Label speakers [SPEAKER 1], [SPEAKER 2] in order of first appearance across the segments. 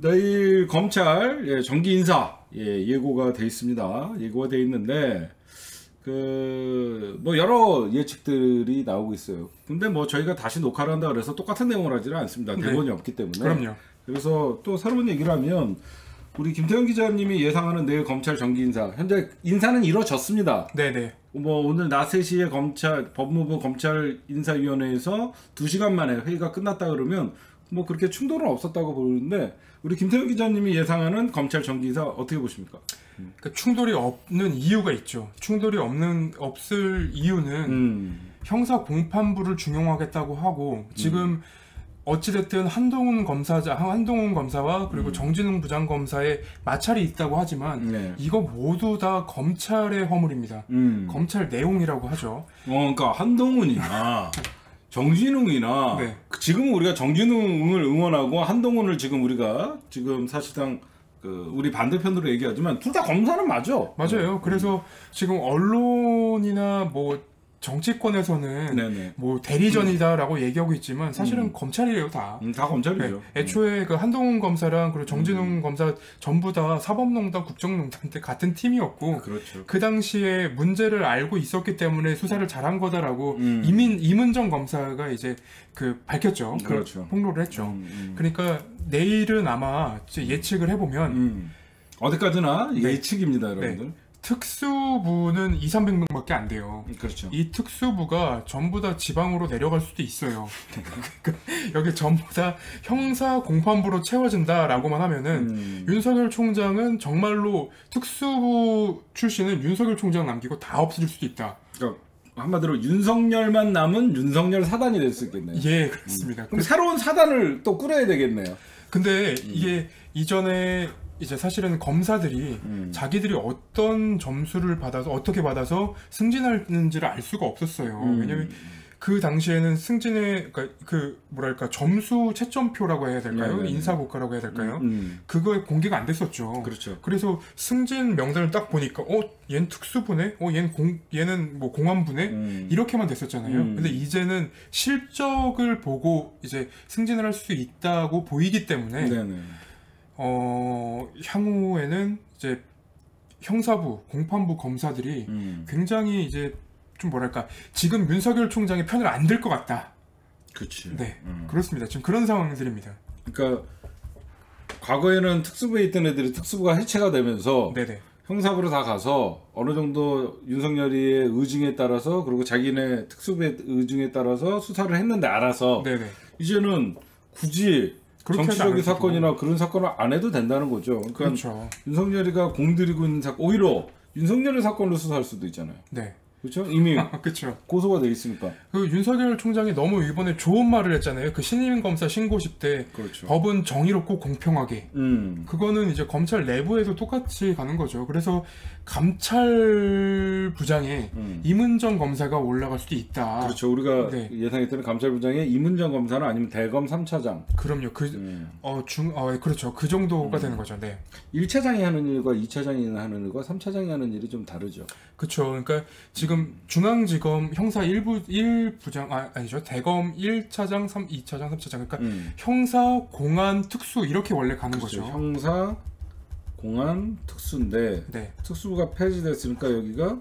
[SPEAKER 1] 내일 검찰 예, 정기 인사 예, 예고가 돼 있습니다. 예고가 돼 있는데 그 뭐 여러 예측들이 나오고 있어요. 근데 뭐 저희가 다시 녹화를 한다 그래서 똑같은 내용을 하지는 않습니다.
[SPEAKER 2] 네.
[SPEAKER 1] 대본이 없기 때문에.
[SPEAKER 2] 그럼요.
[SPEAKER 1] 그래서 또 새로운 얘기를 하면 우리 김태현 기자님이 예상하는 내일 검찰 정기 인사 현재 인사는 이루어졌습니다.
[SPEAKER 2] 네네.
[SPEAKER 1] 뭐 오늘 낮 3시에 검찰 법무부 검찰 인사위원회에서 2시간 만에 회의가 끝났다 그러면 뭐 그렇게 충돌은 없었다고 보는데 우리 김태현 기자님이 예상하는 검찰 정기 인사 어떻게 보십니까?
[SPEAKER 2] 그러니까 충돌이 없는 이유가 있죠. 충돌이 없는 없을 이유는
[SPEAKER 1] 음.
[SPEAKER 2] 형사 공판부를 중용하겠다고 하고 지금 어찌됐든 한동훈 검사자 한동훈 검사와 그리고 정진웅 부장 검사의 마찰이 있다고 하지만
[SPEAKER 1] 네.
[SPEAKER 2] 이거 모두 다 검찰의 허물입니다.
[SPEAKER 1] 음.
[SPEAKER 2] 검찰 내용이라고 하죠.
[SPEAKER 1] 어, 그러니까 한동훈이나 정진웅이나
[SPEAKER 2] 네.
[SPEAKER 1] 지금 우리가 정진웅을 응원하고 한동훈을 지금 우리가 지금 사실상 그 우리 반대편으로 얘기하지만 둘 다 검사는 맞아.
[SPEAKER 2] 맞아요. 그래서 지금 언론이나 뭐 정치권에서는
[SPEAKER 1] 네네.
[SPEAKER 2] 뭐 대리전이다라고 얘기하고 있지만 사실은 검찰이에요 다.
[SPEAKER 1] 음, 다 검찰이죠.
[SPEAKER 2] 네, 애초에 그 한동훈 검사랑 그리고
[SPEAKER 1] 음.
[SPEAKER 2] 정진웅 검사 전부 다 사법농단, 국정농단 때 같은 팀이었고
[SPEAKER 1] 그렇죠.
[SPEAKER 2] 그 당시에 문제를 알고 있었기 때문에 수사를 잘한 거다라고
[SPEAKER 1] 음.
[SPEAKER 2] 이민 이문정 검사가 이제 그 밝혔죠. 그
[SPEAKER 1] 그렇죠.
[SPEAKER 2] 폭로를 했죠.
[SPEAKER 1] 음, 음.
[SPEAKER 2] 그러니까 내일은 아마 예측을 해보면
[SPEAKER 1] 음. 어디까지나
[SPEAKER 2] 네.
[SPEAKER 1] 예측입니다, 여러분들.
[SPEAKER 2] 특수부는 2, 300명밖에 안 돼요.
[SPEAKER 1] 그렇죠.
[SPEAKER 2] 이 특수부가 전부 다 지방으로 내려갈 수도 있어요. 여기 전부 다 형사 공판부로 채워진다라고만 하면은
[SPEAKER 1] 음.
[SPEAKER 2] 윤석열 총장은 정말로 특수부 출신은 윤석열 총장 남기고 다 없어질 수도 있다.
[SPEAKER 1] 그러니까 한마디로 윤석열만 남은 윤석열 사단이 될 수 있겠네요.
[SPEAKER 2] 예, 그렇습니다.
[SPEAKER 1] 그럼 새로운 사단을 또 꾸려야 되겠네요.
[SPEAKER 2] 근데
[SPEAKER 1] 음.
[SPEAKER 2] 이게 이전에 이제 사실은 검사들이
[SPEAKER 1] 음.
[SPEAKER 2] 자기들이 어떤 점수를 받아서 어떻게 받아서 승진하는지를 알 수가 없었어요.
[SPEAKER 1] 음.
[SPEAKER 2] 왜냐면 그 당시에는 승진의 그러니까 그 뭐랄까 점수 채점표라고 해야 될까요?
[SPEAKER 1] 네네네.
[SPEAKER 2] 인사고과라고 해야 될까요?
[SPEAKER 1] 음.
[SPEAKER 2] 그거에 공개가 안 됐었죠.
[SPEAKER 1] 그렇죠.
[SPEAKER 2] 그래서 승진 명단을 딱 보니까 어 얘는 특수부네, 어 얘는 공 얘는 뭐 공안부네
[SPEAKER 1] 음.
[SPEAKER 2] 이렇게만 됐었잖아요.
[SPEAKER 1] 음.
[SPEAKER 2] 근데 이제는 실적을 보고 이제 승진을 할 수 있다고 보이기 때문에
[SPEAKER 1] 네 네.
[SPEAKER 2] 어 향후에는 이제 형사부, 공판부 검사들이
[SPEAKER 1] 음.
[SPEAKER 2] 굉장히 이제 좀 뭐랄까 지금 윤석열 총장의 편을 안 들 것 같다.
[SPEAKER 1] 그렇지.
[SPEAKER 2] 네,
[SPEAKER 1] 음.
[SPEAKER 2] 그렇습니다. 지금 그런 상황들입니다.
[SPEAKER 1] 그러니까 과거에는 특수부에 있던 애들이 특수부가 해체가 되면서
[SPEAKER 2] 네네.
[SPEAKER 1] 형사부로 다 가서 어느 정도 윤석열이의 의중에 따라서 그리고 자기네 특수부의 의중에 따라서 수사를 했는데 알아서
[SPEAKER 2] 네네.
[SPEAKER 1] 이제는 굳이 정치적인. 사건이나 그런 사건을 안 해도 된다는 거죠. 그러니까
[SPEAKER 2] 그렇죠.
[SPEAKER 1] 윤석열이가 공들이고 있는 사건 오히려 윤석열의 사건으로 수사할 수도 있잖아요.
[SPEAKER 2] 네.
[SPEAKER 1] 그렇죠? 이미
[SPEAKER 2] 아, 그렇죠.
[SPEAKER 1] 고소가 돼 있으니까.
[SPEAKER 2] 그 윤석열 총장이 너무 이번에 좋은 말을 했잖아요. 그 신임 검사 신고식 때
[SPEAKER 1] 그렇죠.
[SPEAKER 2] 법은 정의롭고 공평하게.
[SPEAKER 1] 음.
[SPEAKER 2] 그거는 이제 검찰 내부에도 똑같이 가는 거죠. 그래서 감찰 부장에
[SPEAKER 1] 음.
[SPEAKER 2] 임은정 검사가 올라갈 수도 있다.
[SPEAKER 1] 그렇죠. 우리가
[SPEAKER 2] 네.
[SPEAKER 1] 예상했던 감찰부장의 이문정 검사는 아니면 대검 3차장.
[SPEAKER 2] 그럼요. 그,
[SPEAKER 1] 음.
[SPEAKER 2] 어, 중, 어, 그렇죠. 그 정도가 되는 거죠. 네.
[SPEAKER 1] 1차장이 하는 일과 2차장이 하는 일과 3차장이 하는 일이 좀 다르죠.
[SPEAKER 2] 그렇죠. 그러니까 지금 중앙지검 형사 1부, 1부장, 아, 아니죠. 대검 1차장, 3, 2차장, 3차장. 그러니까
[SPEAKER 1] 음.
[SPEAKER 2] 형사, 공안, 특수 이렇게 원래 가는
[SPEAKER 1] 그렇죠.
[SPEAKER 2] 거죠.
[SPEAKER 1] 형사, 공안, 특수인데
[SPEAKER 2] 네.
[SPEAKER 1] 특수부가 폐지됐으니까 여기가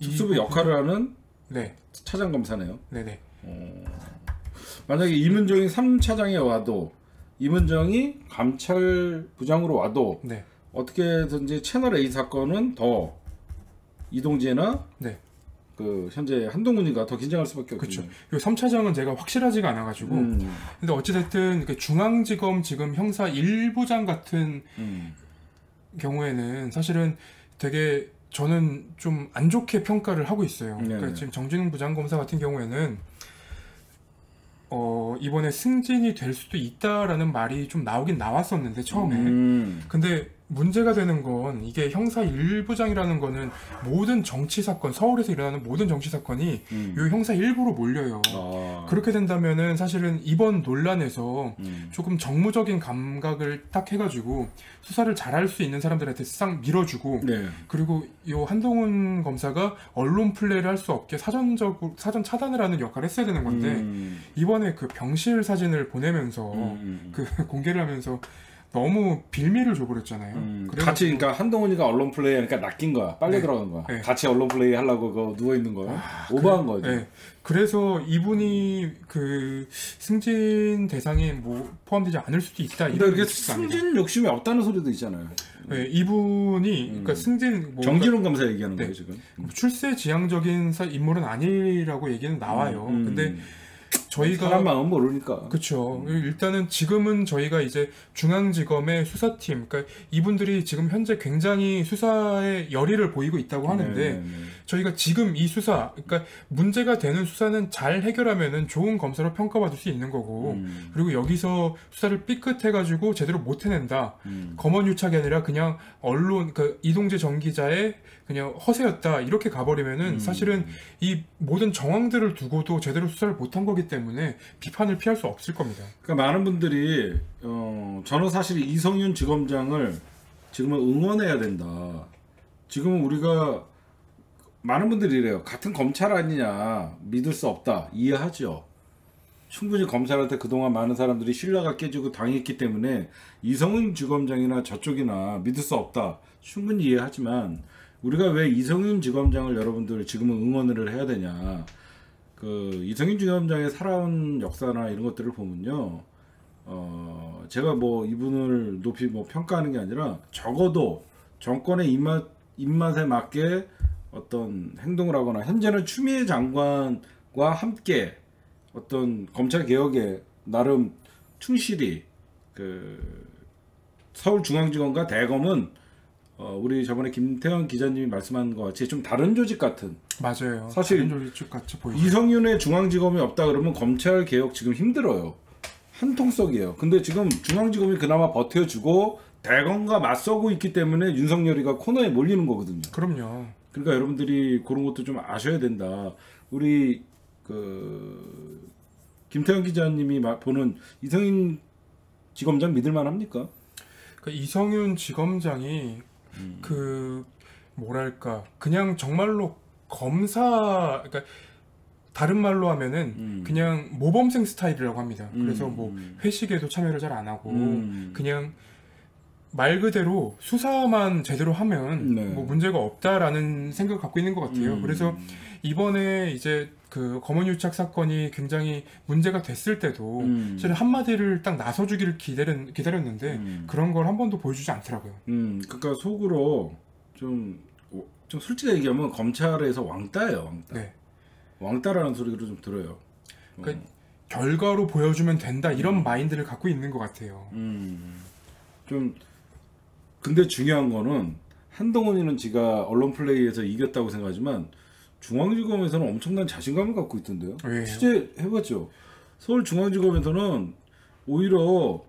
[SPEAKER 2] 이
[SPEAKER 1] 특수부 역할을 하는
[SPEAKER 2] 네.
[SPEAKER 1] 차장 검사네요.
[SPEAKER 2] 네네.
[SPEAKER 1] 만약에 이문정이 3차장에 와도 이문정이 감찰부장으로 와도
[SPEAKER 2] 네.
[SPEAKER 1] 어떻게든지 채널 A 사건은 더 이동재나
[SPEAKER 2] 네.
[SPEAKER 1] 그 현재 한동훈이가 더 긴장할 수밖에
[SPEAKER 2] 그렇죠.
[SPEAKER 1] 없죠.
[SPEAKER 2] 요 3차장은 제가 확실하지가 않아가지고.
[SPEAKER 1] 음,
[SPEAKER 2] 근데 어찌됐든 그 중앙지검 지금 형사 1부장 같은
[SPEAKER 1] 음,
[SPEAKER 2] 경우에는 사실은 되게 저는 좀 안 좋게 평가를 하고 있어요.
[SPEAKER 1] 네네.
[SPEAKER 2] 그러니까 지금 정진웅 부장검사 같은 경우에는 어, 이번에 승진이 될 수도 있다라는 말이 좀 나오긴 나왔었는데 처음에.
[SPEAKER 1] 음,
[SPEAKER 2] 근데 문제가 되는 건 이게 형사 1부장이라는 거는 모든 정치 사건 서울에서 일어나는 모든 정치 사건이
[SPEAKER 1] 음.
[SPEAKER 2] 요 형사 1부로 몰려요.
[SPEAKER 1] 아.
[SPEAKER 2] 그렇게 된다면은 사실은 이번 논란에서
[SPEAKER 1] 음.
[SPEAKER 2] 조금 정무적인 감각을 딱 해가지고 수사를 잘할 수 있는 사람들한테 싹 밀어주고
[SPEAKER 1] 네.
[SPEAKER 2] 그리고 요 한동훈 검사가 언론 플레이를 할 수 없게 사전적으로 사전 차단을 하는 역할을 했어야 되는 건데
[SPEAKER 1] 음.
[SPEAKER 2] 이번에 그 병실 사진을 보내면서
[SPEAKER 1] 음, 음.
[SPEAKER 2] 그 공개를 하면서 너무 빌미를 줘버렸잖아요.
[SPEAKER 1] 음, 같이 그러니까 한동훈이가 언론 플레이 하니까 낚인 거야. 빨리
[SPEAKER 2] 네.
[SPEAKER 1] 들어간 거야.
[SPEAKER 2] 네.
[SPEAKER 1] 같이 언론 플레이 하려고 그 누워 있는 거야. 오버한 거지.
[SPEAKER 2] 네. 그래서 이분이 그 승진 대상에 뭐 포함되지 않을 수도 있다. 이런 아니라.
[SPEAKER 1] 승진 욕심이 없다는 소리도 있잖아요.
[SPEAKER 2] 네, 이분이 그러니까 승진 뭐
[SPEAKER 1] 정진웅 검사 얘기하는
[SPEAKER 2] 네.
[SPEAKER 1] 거예요 지금.
[SPEAKER 2] 그러니까 출세 지향적인 사- 인물은 아니라고 얘기는 나와요.
[SPEAKER 1] 음,
[SPEAKER 2] 근데 저희가
[SPEAKER 1] 사람 마음 모르니까.
[SPEAKER 2] 그렇죠. 일단은 지금은 저희가 이제 중앙지검의 수사팀, 그러니까 이분들이 지금 현재 굉장히 수사에 열의를 보이고 있다고 하는데
[SPEAKER 1] 네, 네, 네.
[SPEAKER 2] 저희가 지금 이 수사, 그러니까 문제가 되는 수사는 잘 해결하면은 좋은 검사로 평가받을 수 있는 거고,
[SPEAKER 1] 음,
[SPEAKER 2] 그리고 여기서 수사를 삐끗해가지고 제대로 못 해낸다.
[SPEAKER 1] 음.
[SPEAKER 2] 검언 유착이 아니라 그냥 언론, 그 이동재 전 기자의 그냥 허세였다 이렇게 가버리면은
[SPEAKER 1] 음.
[SPEAKER 2] 사실은 이 모든 정황들을 두고도 제대로 수사를 못한 거기 때문에 비판을 피할 수 없을 겁니다.
[SPEAKER 1] 그러니까 많은 분들이 어, 저는 사실 이성윤 지검장을 지금은 응원해야 된다. 지금은 우리가 많은 분들이 이래요. 같은 검찰 아니냐. 믿을 수 없다. 이해하죠. 충분히 검찰한테 그동안 많은 사람들이 신뢰가 깨지고 당했기 때문에 이성윤 지검장이나 저쪽이나 믿을 수 없다. 충분히 이해하지만 우리가 왜 이성윤 지검장을 여러분들 지금은 응원을 해야 되냐. 그 이성윤 지검장의 살아온 역사나 이런 것들을 보면요. 어 제가 뭐 이분을 높이 뭐 평가하는 게 아니라 적어도 정권의 입맛 입맛에 맞게 어떤 행동을 하거나 현재는 추미애 장관과 함께 어떤 검찰 개혁에 나름 충실히 그 서울중앙지검과 대검은 어 우리 저번에 김태현 기자님이 말씀한 것 같이 좀 다른 조직 같은
[SPEAKER 2] 맞아요.
[SPEAKER 1] 사실
[SPEAKER 2] 조직 같이 보이죠.
[SPEAKER 1] 이성윤의 중앙지검이 없다 그러면 검찰 개혁 지금 힘들어요. 한통속이에요. 근데 지금 중앙지검이 그나마 버텨주고 대검과 맞서고 있기 때문에 윤석열이가 코너에 몰리는 거거든요.
[SPEAKER 2] 그럼요.
[SPEAKER 1] 그러니까 여러분들이 그런 것도 좀 아셔야 된다. 우리 그 김태현 기자님이 마- 보는 이성윤 지검장 믿을만 합니까?
[SPEAKER 2] 그 이성윤 지검장이
[SPEAKER 1] 음.
[SPEAKER 2] 그 뭐랄까 그냥 정말로 검사 그러니까 다른 말로 하면은
[SPEAKER 1] 음.
[SPEAKER 2] 그냥 모범생 스타일이라고 합니다.
[SPEAKER 1] 음,
[SPEAKER 2] 그래서 뭐
[SPEAKER 1] 음.
[SPEAKER 2] 회식에도 참여를 잘 안 하고
[SPEAKER 1] 음.
[SPEAKER 2] 그냥 말 그대로 수사만 제대로 하면
[SPEAKER 1] 네.
[SPEAKER 2] 뭐 문제가 없다라는 생각을 갖고 있는 것 같아요.
[SPEAKER 1] 음.
[SPEAKER 2] 그래서 이번에 이제 그 검언유착 사건이 굉장히 문제가 됐을 때도
[SPEAKER 1] 음.
[SPEAKER 2] 사실 한마디를 딱 나서주기를 기다렸, 기다렸는데
[SPEAKER 1] 음.
[SPEAKER 2] 그런 걸 한 번도 보여주지 않더라고요.
[SPEAKER 1] 음, 그러니까 속으로 좀, 좀 솔직히 얘기하면 검찰에서 왕따예요, 왕따.
[SPEAKER 2] 네.
[SPEAKER 1] 왕따라는 소리를 좀 들어요.
[SPEAKER 2] 그 결과로 보여주면 된다 이런
[SPEAKER 1] 음.
[SPEAKER 2] 마인드를 갖고 있는 것 같아요.
[SPEAKER 1] 음, 좀 근데 중요한 거는 한동훈이는 지가 언론 플레이에서 이겼다고 생각하지만 중앙지검에서는 엄청난 자신감을 갖고 있던데요.
[SPEAKER 2] 왜요?
[SPEAKER 1] 취재 해봤죠. 서울중앙지검에서는 오히려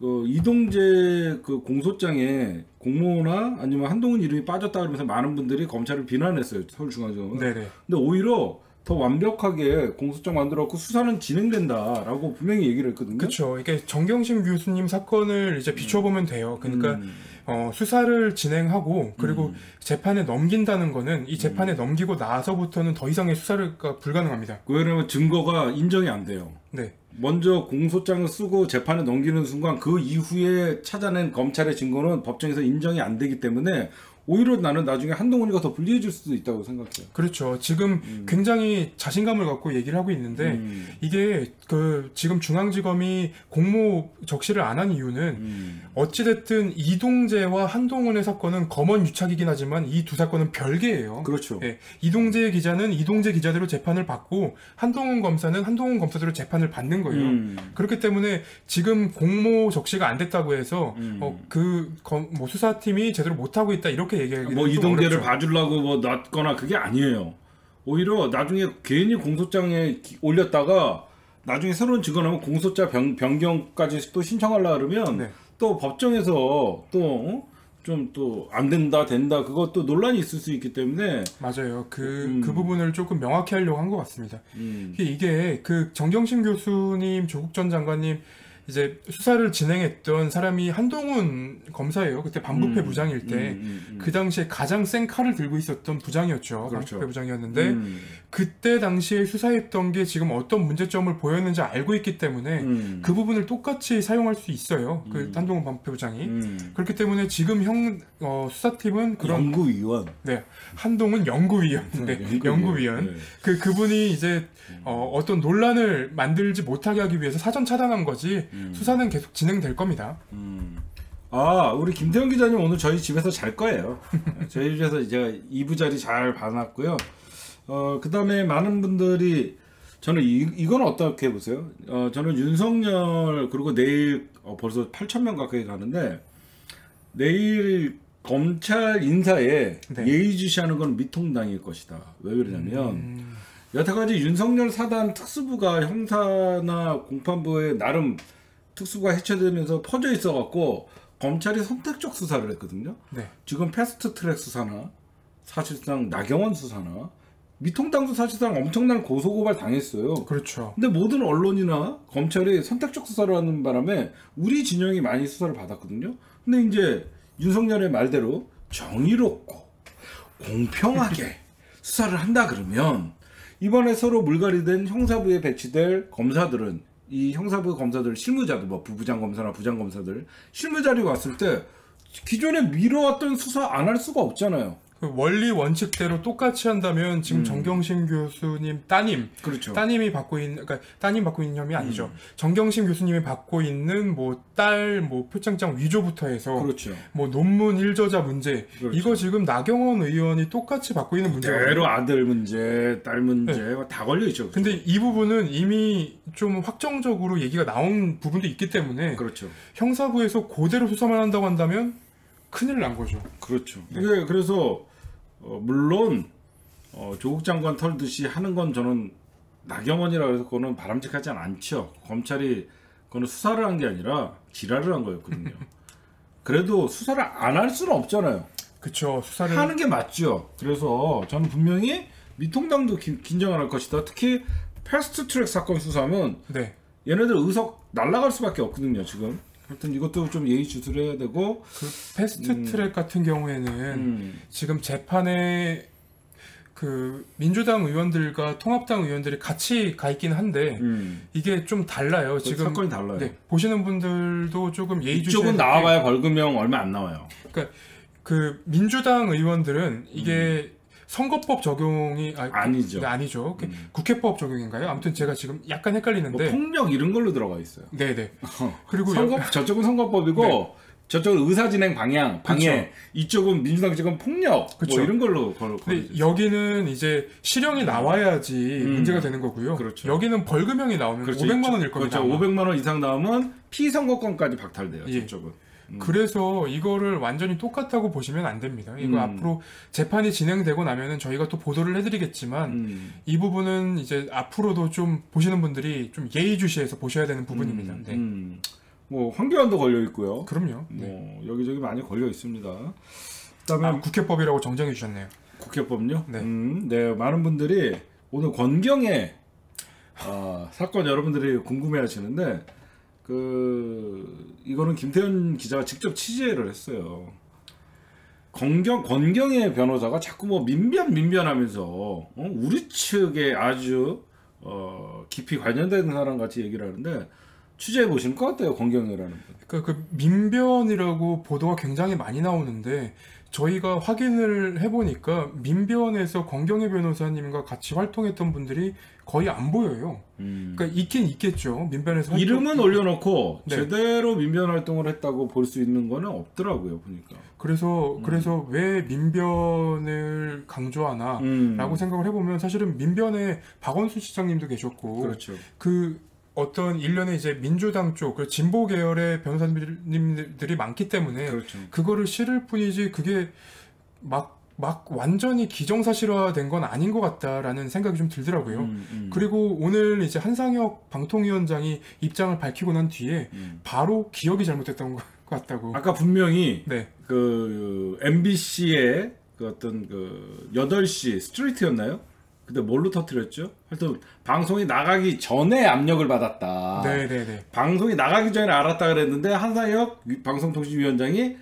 [SPEAKER 1] 그 이동재 그 공소장에 공모나 아니면 한동훈 이름이 빠졌다 그러면서 많은 분들이 검찰을 비난했어요. 서울중앙지검은.
[SPEAKER 2] 네네.
[SPEAKER 1] 근데 오히려 더 완벽하게 공소장 만들었고 수사는 진행된다라고 분명히 얘기를 했거든요.
[SPEAKER 2] 그렇죠. 이게 정경심 교수님 사건을 이제 비춰보면 돼요. 그러니까
[SPEAKER 1] 음.
[SPEAKER 2] 어, 수사를 진행하고 그리고
[SPEAKER 1] 음.
[SPEAKER 2] 재판에 넘긴다는 거는 이 재판에 넘기고 나서부터는 더 이상의 수사가 불가능합니다.
[SPEAKER 1] 왜냐면 증거가 인정이 안 돼요.
[SPEAKER 2] 네.
[SPEAKER 1] 먼저 공소장을 쓰고 재판에 넘기는 순간 그 이후에 찾아낸 검찰의 증거는 법정에서 인정이 안 되기 때문에 오히려 나는 나중에 한동훈이가 더 불리해질 수도 있다고 생각해요.
[SPEAKER 2] 그렇죠. 지금 굉장히 자신감을 갖고 얘기를 하고 있는데
[SPEAKER 1] 음.
[SPEAKER 2] 이게 그 지금 중앙지검이 공모 적시를 안 한 이유는
[SPEAKER 1] 음.
[SPEAKER 2] 어찌됐든 이동재와 한동훈의 사건은 검언 유착이긴 하지만 이 두 사건은 별개예요.
[SPEAKER 1] 그렇죠.
[SPEAKER 2] 예, 이동재 기자는 이동재 기자대로 재판을 받고 한동훈 검사는 한동훈 검사대로 재판을 받는 거예요.
[SPEAKER 1] 음.
[SPEAKER 2] 그렇기 때문에 지금 공모 적시가 안 됐다고 해서
[SPEAKER 1] 음.
[SPEAKER 2] 어, 그뭐 수사팀이 제대로 못 하고 있다 이렇게 얘기하기
[SPEAKER 1] 뭐 이동재를 봐주려고 뭐 놨거나 그게 아니에요. 오히려 나중에 괜히 공소장에 기- 올렸다가 나중에 새로운 증거 나면 공소장 변, 변경까지 또 신청하려 그러면
[SPEAKER 2] 네.
[SPEAKER 1] 또 법정에서 또 어? 좀또 안 된다 된다 그것도 논란이 있을 수 있기 때문에
[SPEAKER 2] 맞아요. 그,
[SPEAKER 1] 음.
[SPEAKER 2] 그 부분을 조금 명확히 하려고 한 것 같습니다.
[SPEAKER 1] 음,
[SPEAKER 2] 이게 그 정경심 교수님, 조국 전 장관님 이제 수사를 진행했던 사람이 한동훈 검사예요. 그때 반부패
[SPEAKER 1] 음,
[SPEAKER 2] 부장일 때.
[SPEAKER 1] 음, 음, 음.
[SPEAKER 2] 그 당시에 가장 센 칼을 들고 있었던 부장이었죠.
[SPEAKER 1] 그렇죠.
[SPEAKER 2] 반부패 부장이었는데
[SPEAKER 1] 음,
[SPEAKER 2] 그때 당시에 수사했던 게 지금 어떤 문제점을 보였는지 알고 있기 때문에
[SPEAKER 1] 음,
[SPEAKER 2] 그 부분을 똑같이 사용할 수 있어요. 그
[SPEAKER 1] 음.
[SPEAKER 2] 한동훈 반부패 부장이.
[SPEAKER 1] 음.
[SPEAKER 2] 그렇기 때문에 지금 형 어, 수사팀은 그런
[SPEAKER 1] 연구위원
[SPEAKER 2] 네 한동훈 연구위원, 네, 연구위원.
[SPEAKER 1] 네.
[SPEAKER 2] 그 그분이 이제 어, 어떤 논란을 만들지 못하게 하기 위해서 사전 차단한 거지
[SPEAKER 1] 음.
[SPEAKER 2] 수사는 계속 진행될 겁니다.
[SPEAKER 1] 음. 아, 우리 김태형 기자님 오늘 저희 집에서 잘 거예요. 저희 집에서 이제 2부 자리 잘 봐놨고요. 어, 그 다음에 많은 분들이 저는 이, 이건 어떻게 보세요? 어, 저는 윤석열 그리고 내일 어, 벌써 8천 명 가까이 가는데 내일 검찰 인사에
[SPEAKER 2] 네.
[SPEAKER 1] 예의주시하는 건 미통당일 것이다. 왜 그러냐면
[SPEAKER 2] 음,
[SPEAKER 1] 여태까지 윤석열 사단 특수부가 형사나 공판부에 나름 특수부가 해체되면서 퍼져 있어갖고 검찰이 선택적 수사를 했거든요.
[SPEAKER 2] 네.
[SPEAKER 1] 지금 패스트트랙 수사나 사실상 나경원 수사나 미통당도 사실상 엄청난 고소고발 당했어요.
[SPEAKER 2] 그렇죠.
[SPEAKER 1] 근데 모든 언론이나 검찰이 선택적 수사를 하는 바람에 우리 진영이 많이 수사를 받았거든요. 근데 이제 윤석열의 말대로 정의롭고 공평하게 수사를 한다 그러면 이번에 서로 물갈이된 형사부에 배치될 검사들은 이 형사부 검사들 실무자들 뭐 부부장 검사나 부장 검사들 실무자리 왔을 때 기존에 미뤄왔던 수사 안 할 수가 없잖아요.
[SPEAKER 2] 그 원리 원칙대로 똑같이 한다면 지금
[SPEAKER 1] 음.
[SPEAKER 2] 정경심 교수님 따님
[SPEAKER 1] 그렇죠.
[SPEAKER 2] 따님이 받고 있는 그러니까 따님 받고 있는 혐의 아니죠.
[SPEAKER 1] 음.
[SPEAKER 2] 정경심 교수님이 받고 있는 뭐 딸뭐 표창장 위조부터 해서
[SPEAKER 1] 그렇죠.
[SPEAKER 2] 뭐 논문 일저자 문제
[SPEAKER 1] 그렇죠.
[SPEAKER 2] 이거 지금 나경원 의원이 똑같이 받고 있는 문제거든요.
[SPEAKER 1] 대로 아들 문제, 딸 문제
[SPEAKER 2] 네.
[SPEAKER 1] 다 걸려 있죠.
[SPEAKER 2] 근데 이 부분은 이미 좀 확정적으로 얘기가 나온 부분도 있기 때문에
[SPEAKER 1] 그렇죠.
[SPEAKER 2] 형사부에서 그대로 수사만 한다고 한다면 큰일 난 거죠.
[SPEAKER 1] 그렇죠.
[SPEAKER 2] 네.
[SPEAKER 1] 이게 그래서 어, 물론 어, 조국 장관 털듯이 하는 건 저는 나경원이라고 해서 그거는 바람직하지 않죠. 검찰이 그거는 수사를 한 게 아니라 지랄을 한 거였거든요. 그래도 수사를 안 할 수는 없잖아요.
[SPEAKER 2] 그쵸 수사를
[SPEAKER 1] 하는 게 맞죠. 그래서 저는 분명히 미통당도 긴, 긴장을 할 것이다. 특히 패스트트랙 사건 수사하면
[SPEAKER 2] 네
[SPEAKER 1] 얘네들 의석 날라갈 수밖에 없거든요. 지금. 하여튼 이것도 좀 예의주시해야 되고.
[SPEAKER 2] 그 패스트트랙 같은 경우에는
[SPEAKER 1] 음,
[SPEAKER 2] 지금 재판에 그 민주당 의원들과 통합당 의원들이 같이 가 있긴 한데
[SPEAKER 1] 음.
[SPEAKER 2] 이게 좀 달라요.
[SPEAKER 1] 지금 사건이 달라요.
[SPEAKER 2] 네, 보시는 분들도 조금 예의주시
[SPEAKER 1] 이쪽은 나와봐야 벌금형 얼마 안 나와요.
[SPEAKER 2] 그 민주당 의원들은 이게 선거법 적용이 아,
[SPEAKER 1] 아니죠.
[SPEAKER 2] 네, 아니죠. 그
[SPEAKER 1] 음.
[SPEAKER 2] 국회법 적용인가요? 아무튼 제가 지금 약간
[SPEAKER 1] 뭐
[SPEAKER 2] 헷갈리는데
[SPEAKER 1] 폭력 이런 걸로 들어가 있어요.
[SPEAKER 2] 네네 그리고
[SPEAKER 1] 선거 저쪽은 선거법이고
[SPEAKER 2] 네.
[SPEAKER 1] 저쪽은 의사 진행 방향 방해 이쪽은 민주당 쪽은 폭력
[SPEAKER 2] 그쵸.
[SPEAKER 1] 뭐 이런 걸로 걸.
[SPEAKER 2] 근데 여기는 이제 실형이 나와야지
[SPEAKER 1] 음.
[SPEAKER 2] 문제가 되는 거고요.
[SPEAKER 1] 그렇죠.
[SPEAKER 2] 여기는 벌금형이 나오면 500만 원일 겁니다.
[SPEAKER 1] 그렇죠.
[SPEAKER 2] 아마.
[SPEAKER 1] 500만 원 이상 나오면 피선거권까지 박탈돼요.
[SPEAKER 2] 예.
[SPEAKER 1] 저쪽은. 음.
[SPEAKER 2] 그래서 이거를 완전히 똑같다고 보시면 안 됩니다. 이거
[SPEAKER 1] 음.
[SPEAKER 2] 앞으로 재판이 진행되고 나면은 저희가 또 보도를 해드리겠지만
[SPEAKER 1] 음.
[SPEAKER 2] 이 부분은 이제 앞으로도 좀 보시는 분들이 좀 예의주시해서 보셔야 되는 부분입니다.
[SPEAKER 1] 음.
[SPEAKER 2] 네.
[SPEAKER 1] 음. 뭐 황교안도 걸려 있고요.
[SPEAKER 2] 그럼요. 네.
[SPEAKER 1] 뭐 여기저기 많이 걸려 있습니다. 그다음에
[SPEAKER 2] 아, 국회법이라고 정정해 주셨네요.
[SPEAKER 1] 국회법요?
[SPEAKER 2] 네.
[SPEAKER 1] 음, 네, 많은 분들이 오늘 권경의 아, 사건 여러분들이 궁금해하시는데 그 이거는 김태현 기자가 직접 취재를 했어요. 권경 권경의 변호사가 자꾸 뭐 민변 민변하면서 어? 우리 측에 아주 어, 깊이 관련된 사람 같이 얘기를 하는데 취재해 보시면 것 같아요 권경이라는 분.
[SPEAKER 2] 그러니까 그 민변이라고 보도가 굉장히 많이 나오는데 저희가 확인을 해보니까 민변에서 권경희 변호사님과 같이 활동했던 분들이 거의 안 보여요.
[SPEAKER 1] 음.
[SPEAKER 2] 그러니까 있긴 있겠죠. 민변에서
[SPEAKER 1] 이름은 올려놓고
[SPEAKER 2] 네.
[SPEAKER 1] 제대로 민변 활동을 했다고 볼 수 있는 거는 없더라고요 보니까.
[SPEAKER 2] 그래서 그래서 왜 민변을 강조하나
[SPEAKER 1] 음.
[SPEAKER 2] 라고 생각을 해보면 사실은 민변에 박원순 시장님도 계셨고
[SPEAKER 1] 그렇죠.
[SPEAKER 2] 그 어떤 일련의 이제 민주당 쪽, 그 진보 계열의 변호사님들이 많기 때문에
[SPEAKER 1] 그렇죠.
[SPEAKER 2] 그거를 실을 뿐이지 그게 막, 막 완전히 기정사실화된 건 아닌 것 같다라는 생각이 좀 들더라고요.
[SPEAKER 1] 음, 음.
[SPEAKER 2] 그리고 오늘 이제 한상혁 방통위원장이 입장을 밝히고 난 뒤에
[SPEAKER 1] 음.
[SPEAKER 2] 바로 기억이 잘못됐던 거. 같다고.
[SPEAKER 1] 아까 분명히
[SPEAKER 2] 네,
[SPEAKER 1] 그 MBC의 그 어떤 그 8시 스트리트였나요? 근데 뭘로 터뜨렸죠? 하여튼 방송이 나가기 전에 압력을 받았다.
[SPEAKER 2] 네, 네, 네.
[SPEAKER 1] 방송이 나가기 전에 알았다 그랬는데 한상혁 위- 방송통신위원장이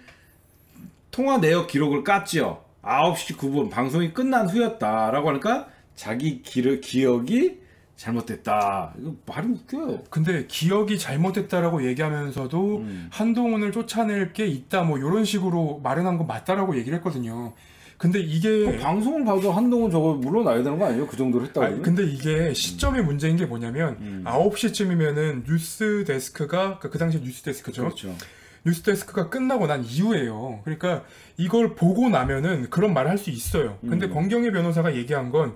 [SPEAKER 1] 통화 내역 기록을 깠지요. 9시 9분 방송이 끝난 후였다라고 하니까 자기 기, 기억이 잘못됐다. 이거 말이 웃겨요.
[SPEAKER 2] 근데 기억이 잘못됐다라고 얘기하면서도
[SPEAKER 1] 음.
[SPEAKER 2] 한동훈을 쫓아낼 게 있다 뭐 이런 식으로 말은 한 건 맞다라고 얘기를 했거든요. 근데 이게
[SPEAKER 1] 방송을 봐도 한동훈 저거 물러나야 되는 거 아니에요? 그 정도로 했다고.
[SPEAKER 2] 아, 근데 이게 시점의 문제인 게 뭐냐면
[SPEAKER 1] 음.
[SPEAKER 2] 9시쯤이면은 뉴스 데스크가 그, 그 당시 뉴스 데스크죠.
[SPEAKER 1] 그렇죠.
[SPEAKER 2] 뉴스 데스크가 끝나고 난 이후에요. 그러니까 이걸 보고 나면은 그런 말을 할 수 있어요. 근데
[SPEAKER 1] 음.
[SPEAKER 2] 권경애 변호사가 얘기한 건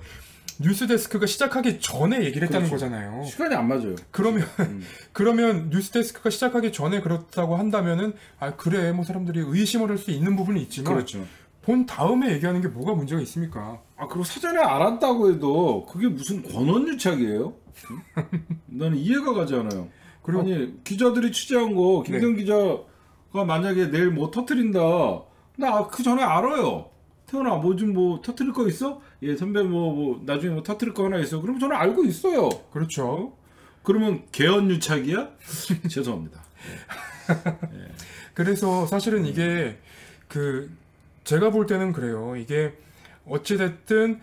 [SPEAKER 2] 뉴스 데스크가 시작하기 전에 얘기를 했다는
[SPEAKER 1] 그렇죠.
[SPEAKER 2] 거잖아요.
[SPEAKER 1] 시간이 안 맞아요.
[SPEAKER 2] 그러면
[SPEAKER 1] 음.
[SPEAKER 2] 그러면 뉴스 데스크가 시작하기 전에 그렇다고 한다면은 아 그래 뭐 사람들이 의심을 할 수 있는 부분이 있지만
[SPEAKER 1] 그렇죠.
[SPEAKER 2] 본 다음에 얘기하는 게 뭐가 문제가 있습니까?
[SPEAKER 1] 아 그리고 사전에 알았다고 해도 그게 무슨 권한유착이에요? 응? 나는 이해가 가지 않아요.
[SPEAKER 2] 그리고
[SPEAKER 1] 아니 기자들이 취재한 거 김경 기자 가 만약에 내일 뭐 터트린다 나 그 전에 알아요. 태훈아 뭐 좀 뭐 터트릴 거 있어? 예 선배 뭐, 뭐 나중에 뭐 터트릴 거 하나 있어? 그럼 저는 알고 있어요.
[SPEAKER 2] 그렇죠.
[SPEAKER 1] 그러면 개헌유착이야? 죄송합니다.
[SPEAKER 2] 그래서 사실은
[SPEAKER 1] 음.
[SPEAKER 2] 이게 그 제가 볼 때는 그래요. 이게 어찌 됐든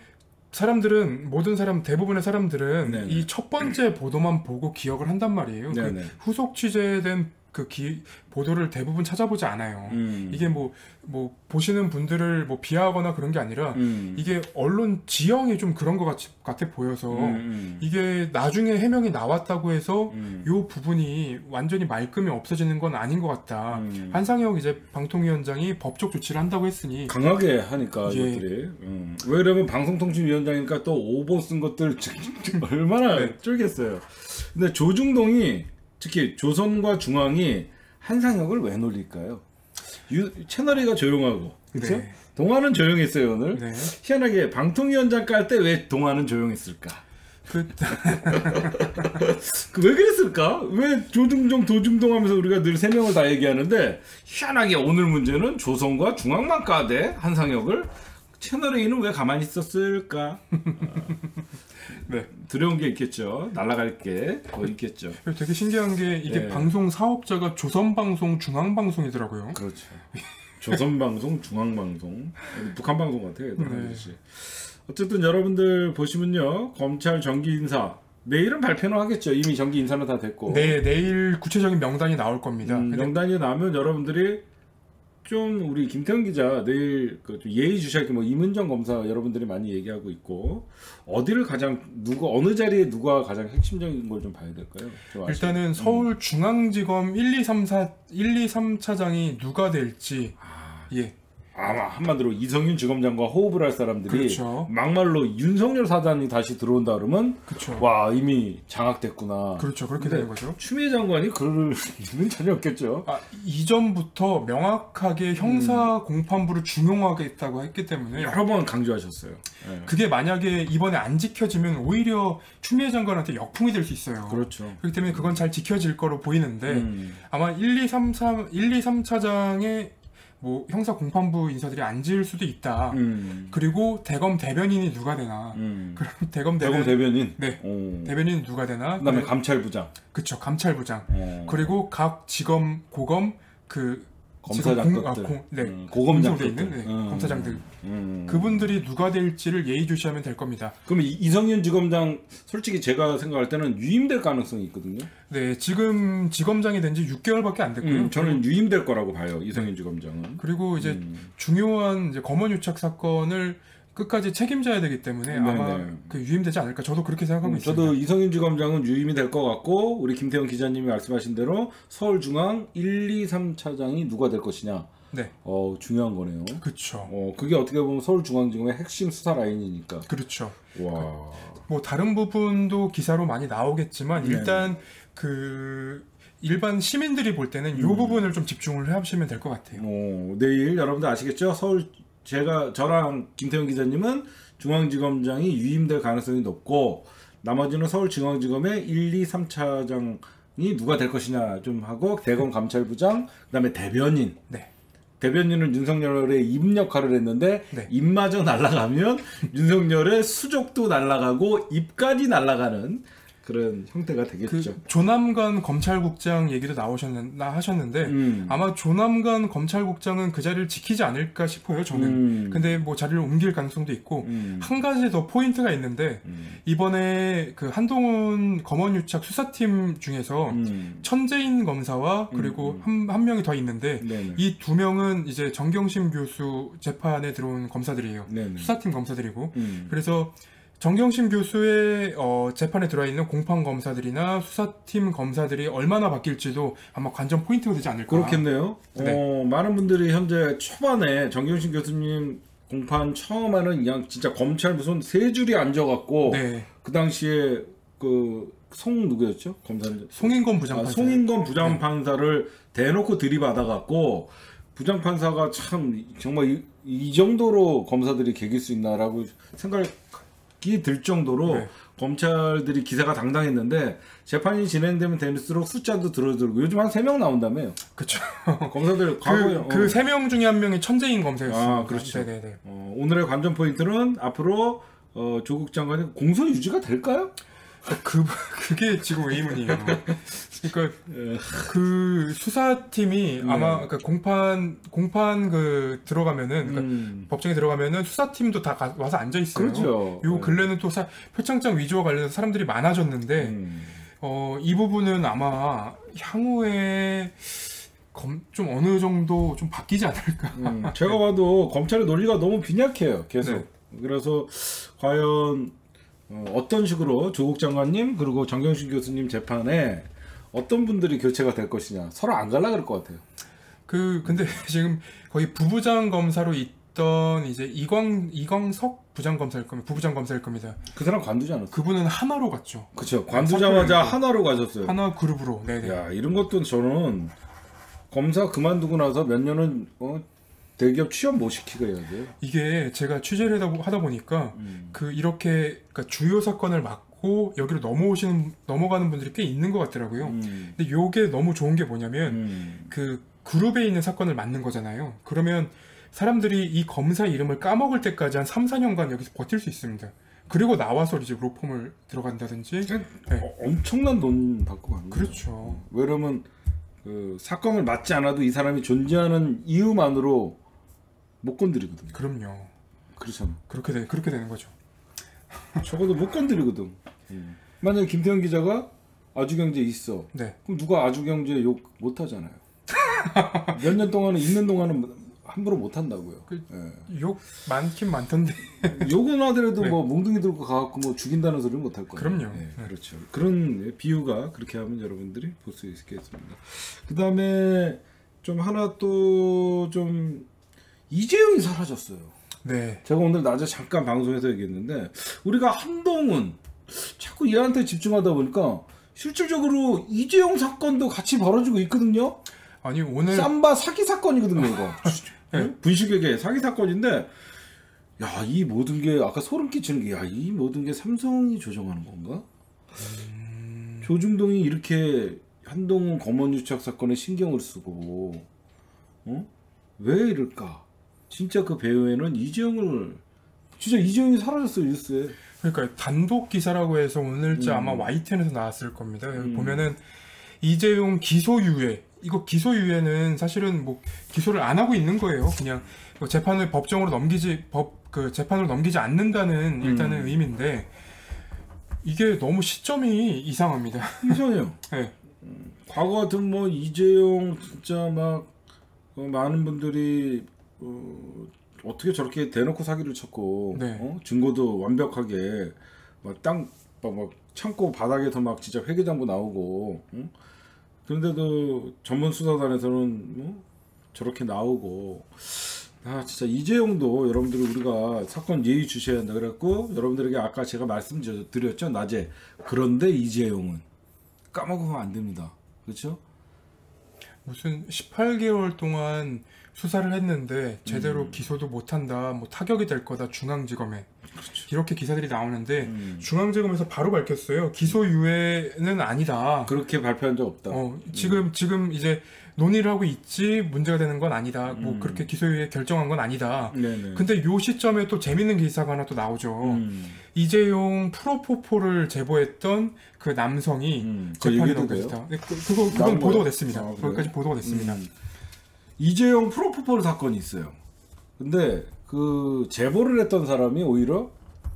[SPEAKER 2] 사람들은 모든 사람 대부분의 사람들은
[SPEAKER 1] 네네.
[SPEAKER 2] 이첫 번째 보도만 보고 기억을 한단 말이에요. 그
[SPEAKER 1] 네네.
[SPEAKER 2] 후속 취재된 그 기, 보도를 대부분 찾아보지 않아요.
[SPEAKER 1] 음.
[SPEAKER 2] 이게 뭐, 뭐, 보시는 분들을 뭐 비하하거나 그런 게 아니라
[SPEAKER 1] 음.
[SPEAKER 2] 이게 언론 지형이 좀 그런 것 같, 같아 보여서
[SPEAKER 1] 음,
[SPEAKER 2] 이게 나중에 해명이 나왔다고 해서
[SPEAKER 1] 음.
[SPEAKER 2] 요 부분이 완전히 말끔히 없어지는 건 아닌 것 같다.
[SPEAKER 1] 음.
[SPEAKER 2] 한상혁 이제 방통위원장이 법적 조치를 한다고 했으니
[SPEAKER 1] 강하게 하니까
[SPEAKER 2] 예.
[SPEAKER 1] 이것들이 음. 왜 그러면 방송통신위원장이니까 또 오보 쓴 것들 얼마나
[SPEAKER 2] 네.
[SPEAKER 1] 쫄겠어요 근데 조중동이 특히 조선과 중앙이 한상혁을 왜 놀릴까요 유, 채널이가 조용하고 그렇죠
[SPEAKER 2] 네.
[SPEAKER 1] 동아는 조용했어요 오늘
[SPEAKER 2] 네.
[SPEAKER 1] 희한하게 방통위원장 깔 때 왜 동아는 조용했을까
[SPEAKER 2] 그,
[SPEAKER 1] 그 왜 그랬을까? 왜 조중동 도중동 하면서 우리가 늘 세 명을 다 얘기하는데 희한하게 오늘 문제는 조선과 중앙만 까대 한상혁을 채널 A는 왜 가만히 있었을까?
[SPEAKER 2] 네.
[SPEAKER 1] 두려운 게 있겠죠. 날아갈 게 뭐 있겠죠.
[SPEAKER 2] 그리고 되게 신기한 게 이게
[SPEAKER 1] 네.
[SPEAKER 2] 방송 사업자가 조선방송, 중앙방송이더라고요.
[SPEAKER 1] 그렇죠. 조선방송, 중앙방송, 북한방송 같아요.
[SPEAKER 2] 네.
[SPEAKER 1] 네. 어쨌든 여러분들 보시면요. 검찰 정기 인사 내일은 발표는 하겠죠. 이미 정기 인사는 다 됐고.
[SPEAKER 2] 네, 내일 구체적인 명단이 나올 겁니다.
[SPEAKER 1] 음, 명단이 나면 여러분들이 좀 우리 김태형 기자 내일 그좀 예의 주시하게 뭐 이문정 검사 여러분들이 많이 얘기하고 있고 어디를 가장 누가 어느 자리에 누가 가장 핵심적인 걸 좀 봐야 될까요? 좀 아시죠?
[SPEAKER 2] 일단은 서울 중앙지검 1, 2, 3, 4, 1, 2, 3차장이 누가 될지
[SPEAKER 1] 아,
[SPEAKER 2] 예,
[SPEAKER 1] 아마 한마디로 이성윤 지검장과 호흡을 할 사람들이
[SPEAKER 2] 그렇죠.
[SPEAKER 1] 막말로 윤석열 사단이 다시 들어온다 그러면
[SPEAKER 2] 그렇죠.
[SPEAKER 1] 와 이미 장악됐구나.
[SPEAKER 2] 그렇죠. 그렇게 되는 거죠.
[SPEAKER 1] 추미애 장관이 그럴 일은 전혀 없겠죠.
[SPEAKER 2] 아, 이전부터 명확하게 형사
[SPEAKER 1] 음.
[SPEAKER 2] 공판부를 중용하겠다고 했기 때문에
[SPEAKER 1] 여러 번 강조하셨어요. 예.
[SPEAKER 2] 그게 만약에 이번에 안 지켜지면 오히려 추미애 장관한테 역풍이 될 수 있어요.
[SPEAKER 1] 그렇죠.
[SPEAKER 2] 그렇기 때문에 그건 잘 지켜질 거로 보이는데
[SPEAKER 1] 음.
[SPEAKER 2] 아마 1, 2, 3, 3, 1, 2, 3차장에 뭐 형사 공판부 인사들이 앉을 수도 있다.
[SPEAKER 1] 음.
[SPEAKER 2] 그리고 대검 대변인이 누가 되나?
[SPEAKER 1] 음.
[SPEAKER 2] 그럼 대검 대변
[SPEAKER 1] 대변인.
[SPEAKER 2] 네.
[SPEAKER 1] 오.
[SPEAKER 2] 대변인 누가 되나?
[SPEAKER 1] 그다음에
[SPEAKER 2] 그래-
[SPEAKER 1] 감찰부장.
[SPEAKER 2] 그쵸 감찰부장.
[SPEAKER 1] 어.
[SPEAKER 2] 그리고 각 지검 고검 그
[SPEAKER 1] 검사장
[SPEAKER 2] 공- 아,
[SPEAKER 1] 것들.
[SPEAKER 2] 공- 네.
[SPEAKER 1] 음, 고검장
[SPEAKER 2] 공소돼 있는. 네,
[SPEAKER 1] 음.
[SPEAKER 2] 검사장들
[SPEAKER 1] 음.
[SPEAKER 2] 그분들이 누가 될지를 예의주시하면 될 겁니다.
[SPEAKER 1] 그럼 이- 이성윤 지검장 솔직히 제가 생각할 때는 유임될 가능성이 있거든요.
[SPEAKER 2] 네 지금 지검장이 된 지 6개월밖에 안 됐고요.
[SPEAKER 1] 음, 저는 유임될 거라고 봐요. 이성윤 지검장은.
[SPEAKER 2] 그리고 이제
[SPEAKER 1] 음.
[SPEAKER 2] 중요한 이제 검언 유착 사건을 끝까지 책임져야 되기 때문에
[SPEAKER 1] 네,
[SPEAKER 2] 아마
[SPEAKER 1] 네.
[SPEAKER 2] 그 유임되지 않을까 저도 그렇게 생각하고
[SPEAKER 1] 음,
[SPEAKER 2] 있습니다.
[SPEAKER 1] 저도 이성윤 지검장은 유임이 될 것 같고 우리 김태형 기자님이 말씀하신 대로 서울중앙 1, 2, 3차장이 누가 될 것이냐.
[SPEAKER 2] 네,
[SPEAKER 1] 어 중요한 거네요.
[SPEAKER 2] 그렇죠,
[SPEAKER 1] 어 그게 어떻게 보면 서울중앙지검의 핵심 수사 라인이니까.
[SPEAKER 2] 그렇죠.
[SPEAKER 1] 와.
[SPEAKER 2] 뭐 다른 부분도 기사로 많이 나오겠지만
[SPEAKER 1] 네.
[SPEAKER 2] 일단 그 일반 시민들이 볼 때는 이
[SPEAKER 1] 음.
[SPEAKER 2] 부분을 좀 집중을 해하시면 될 것 같아요.
[SPEAKER 1] 어, 내일 여러분들 아시겠죠? 서울 제가 저랑 김태형 기자님은 중앙지검장이 유임될 가능성이 높고 나머지는 서울중앙지검의 1, 2, 3차장 누가 될 것이냐 좀 하고 대검 감찰부장 그다음에 대변인
[SPEAKER 2] 네.
[SPEAKER 1] 대변인은 윤석열의 입 역할을 했는데
[SPEAKER 2] 네.
[SPEAKER 1] 입마저 날아가면 윤석열의 수족도 날아가고 입까지 날아가는 그런 형태가
[SPEAKER 2] 그
[SPEAKER 1] 되겠죠.
[SPEAKER 2] 조남관 검찰국장 얘기도 나오셨는 나 하셨는데
[SPEAKER 1] 음.
[SPEAKER 2] 아마 조남관 검찰국장은 그 자리를 지키지 않을까 싶어요. 저는.
[SPEAKER 1] 음.
[SPEAKER 2] 근데 뭐 자리를 옮길 가능성도 있고
[SPEAKER 1] 음.
[SPEAKER 2] 한 가지 더 포인트가 있는데
[SPEAKER 1] 음.
[SPEAKER 2] 이번에 그 한동훈 검언유착 수사팀 중에서
[SPEAKER 1] 음.
[SPEAKER 2] 천재인 검사와 그리고
[SPEAKER 1] 음,
[SPEAKER 2] 한, 한 명이 더 있는데. 이 두 명은 이제 정경심 교수 재판에 들어온 검사들이에요.
[SPEAKER 1] 네네.
[SPEAKER 2] 수사팀 검사들이고
[SPEAKER 1] 음.
[SPEAKER 2] 그래서 정경심 교수의 어, 재판에 들어와 있는 공판 검사들이나 수사팀 검사들이 얼마나 바뀔지도 아마 관전 포인트가 되지 않을까.
[SPEAKER 1] 그렇겠네요.
[SPEAKER 2] 네.
[SPEAKER 1] 어, 많은 분들이 현재 초반에 정경심 교수님 공판 처음 하는 그냥 진짜 검찰 무슨 세 줄이 앉아갖고
[SPEAKER 2] 네.
[SPEAKER 1] 그 당시에 그 송 누구였죠? 검사는
[SPEAKER 2] 송인건
[SPEAKER 1] 아,
[SPEAKER 2] 부장판사.
[SPEAKER 1] 송인건 부장판사를 대놓고 들이받아갖고 부장판사가 참 정말 이, 이 정도로 검사들이 개길 수 있나라고 생각 이 들 정도로
[SPEAKER 2] 네.
[SPEAKER 1] 검찰들이 기사가 당당했는데 재판이 진행되면 될수록 숫자도 줄어들고 요즘 한 세 명 나온다며요.
[SPEAKER 2] 그렇죠.
[SPEAKER 1] 검사들 과거에 어,
[SPEAKER 2] 그세명 중에 한 명이 천재인 검사였습니다.
[SPEAKER 1] 아, 그렇죠. 어, 오늘의 관전 포인트는 앞으로 어, 조국 장관이 공소 유지가 될까요?
[SPEAKER 2] 그 그게 지금 의문이에요. 그러니까
[SPEAKER 1] 예.
[SPEAKER 2] 그 수사팀이
[SPEAKER 1] 네.
[SPEAKER 2] 아마 그 공판 공판 그 들어가면은 그러니까
[SPEAKER 1] 음,
[SPEAKER 2] 법정에 들어가면은 수사팀도 다 가- 와서 앉아 있어요.
[SPEAKER 1] 그렇죠.
[SPEAKER 2] 요
[SPEAKER 1] 네.
[SPEAKER 2] 근래는 또 사- 표창장 위조와 관련해서 사람들이 많아졌는데
[SPEAKER 1] 음.
[SPEAKER 2] 어, 이 부분은 아마 향후에 검, 좀 어느 정도 좀 바뀌지 않을까.
[SPEAKER 1] 음, 제가 봐도 검찰의 논리가 너무 빈약해요. 계속.
[SPEAKER 2] 네.
[SPEAKER 1] 그래서 과연 어, 떤 식으로 조국 장관님 그리고 정경심 교수님 재판에 어떤 분들이 교체가 될 것이냐 서로 안 갈라 그럴 것 같아요.
[SPEAKER 2] 그 근데 지금 거의 부부장 검사로 있던 이제 이광 이광석 부장 검사일 겁니다. 부부장 검사일 겁니다.
[SPEAKER 1] 그 사람 관두지 않았어.
[SPEAKER 2] 그분은 하나로 갔죠.
[SPEAKER 1] 그렇죠. 관두자마자. 하나로 가셨어요.
[SPEAKER 2] 하나 그룹으로. 네네.
[SPEAKER 1] 야 이런 것도 저는 검사 그만두고 나서 몇 년은 어, 대기업 취업 못 시키게 해야 돼요.
[SPEAKER 2] 이게 제가 취재를 하다, 보- 보니까
[SPEAKER 1] 음.
[SPEAKER 2] 그 이렇게 그러니까 주요 사건을 맡고 여기로 넘어오시는 넘어가는 분들이 꽤 있는 것 같더라고요.
[SPEAKER 1] 음.
[SPEAKER 2] 근데 요게 너무 좋은 게 뭐냐면
[SPEAKER 1] 음.
[SPEAKER 2] 그 그룹에 있는 사건을 맡는 거잖아요. 그러면 사람들이 이 검사 이름을 까먹을 때까지 한 3, 4년간 여기서 버틸 수 있습니다. 그리고 나와서 이제 로펌을 들어간다든지. 네.
[SPEAKER 1] 어, 엄청난 돈 받고 가는 거예요.
[SPEAKER 2] 그렇죠.
[SPEAKER 1] 왜냐면 그 사건을 맡지 않아도 이 사람이 존재하는 이유만으로 못 건드리거든.
[SPEAKER 2] 그럼요.
[SPEAKER 1] 그렇잖아.
[SPEAKER 2] 그렇게 되, 그렇게 되는 거죠.
[SPEAKER 1] 적어도 못 건드리거든. 만약에 김태형 기자가 아주경제 있어.
[SPEAKER 2] 네.
[SPEAKER 1] 그럼 누가 아주경제 욕 못 하잖아요. 몇 년 동안은 있는 동안은 함부로 못 한다고요.
[SPEAKER 2] 그-
[SPEAKER 1] 예.
[SPEAKER 2] 욕 많긴 많던데.
[SPEAKER 1] 욕은 하더라도
[SPEAKER 2] 네.
[SPEAKER 1] 뭐 몽둥이 들고 가갖고 뭐 죽인다는 소리는 못할 거예요.
[SPEAKER 2] 그럼요.
[SPEAKER 1] 예,
[SPEAKER 2] 네.
[SPEAKER 1] 그렇죠. 그런 비유가 그렇게 하면 여러분들이 볼 수 있겠습니다. 그 다음에 좀 하나 또 좀 이재용이 사라졌어요.
[SPEAKER 2] 네.
[SPEAKER 1] 제가 오늘 낮에 잠깐 방송에서 얘기했는데 우리가 한동훈 자꾸 얘한테 집중하다 보니까 실질적으로 이재용 사건도 같이 벌어지고 있거든요.
[SPEAKER 2] 아니 오늘
[SPEAKER 1] 삼바 사기 사건이거든요, 이거.
[SPEAKER 2] 네.
[SPEAKER 1] 분식회계 사기 사건인데, 야, 이 모든 게, 아까 소름 끼치는 게, 야, 이 모든 게 삼성이 조정하는 건가?
[SPEAKER 2] 음,
[SPEAKER 1] 조중동이 이렇게 한동훈 검언유착 사건에 신경을 쓰고, 어? 왜 이럴까? 진짜 그 배우에는 이재용을, 진짜 이재용이 사라졌어요, 뉴스에.
[SPEAKER 2] 그러니까 단독 기사라고 해서 오늘자
[SPEAKER 1] 음.
[SPEAKER 2] 아마 YTN에서 나왔을 겁니다. 여기
[SPEAKER 1] 음.
[SPEAKER 2] 보면은 이재용 기소유예 이거 기소유예는 사실은 뭐 기소를 안 하고 있는 거예요. 그냥 뭐 재판을 법정으로 넘기지 법 그 재판으로 넘기지 않는다는 일단은
[SPEAKER 1] 음.
[SPEAKER 2] 의미인데 이게 너무 시점이 이상합니다.
[SPEAKER 1] 이상해요.
[SPEAKER 2] 네.
[SPEAKER 1] 과거 같은 뭐 이재용 진짜 막 어, 많은 분들이 어, 어떻게 저렇게 대놓고 사기를 쳤고
[SPEAKER 2] 네.
[SPEAKER 1] 어? 증거도 완벽하게 막땅막 막 창고 바닥에서 막 진짜 회계장부 나오고 응? 그런데도 전문 수사단에서는 뭐 저렇게 나오고 아 진짜 이재용도 여러분들이 우리가 사건 예의 주셔야 한다 그랬고 여러분들에게 아까 제가 말씀드렸죠 낮에 그런데 이재용은 까먹으면 안 됩니다 그렇죠?
[SPEAKER 2] 무슨 18개월 동안 수사를 했는데 제대로
[SPEAKER 1] 음.
[SPEAKER 2] 기소도 못한다, 뭐 타격이 될 거다 중앙지검에 이렇게 기사들이 나오는데
[SPEAKER 1] 음.
[SPEAKER 2] 중앙지검에서 바로 밝혔어요. 기소 유예는 아니다.
[SPEAKER 1] 그렇게 발표한 적 없다.
[SPEAKER 2] 어, 지금 지금 이제 논의를 하고 있지 문제가 되는 건 아니다. 뭐
[SPEAKER 1] 음.
[SPEAKER 2] 그렇게 기소유예 결정한 건 아니다.
[SPEAKER 1] 네네.
[SPEAKER 2] 근데 요 시점에 또 재밌는 기사가 하나 또 나오죠.
[SPEAKER 1] 음.
[SPEAKER 2] 이재용 프로포폴을 제보했던 그 남성이
[SPEAKER 1] 음.
[SPEAKER 2] 재판에? 있다. 네, 그, 그거 그건? 보도가 됐습니다.
[SPEAKER 1] 아?
[SPEAKER 2] 거기까지 보도가 됐습니다.
[SPEAKER 1] 음. 이재용 프로포폴 사건이 있어요. 근데 그 제보를 했던 사람이 오히려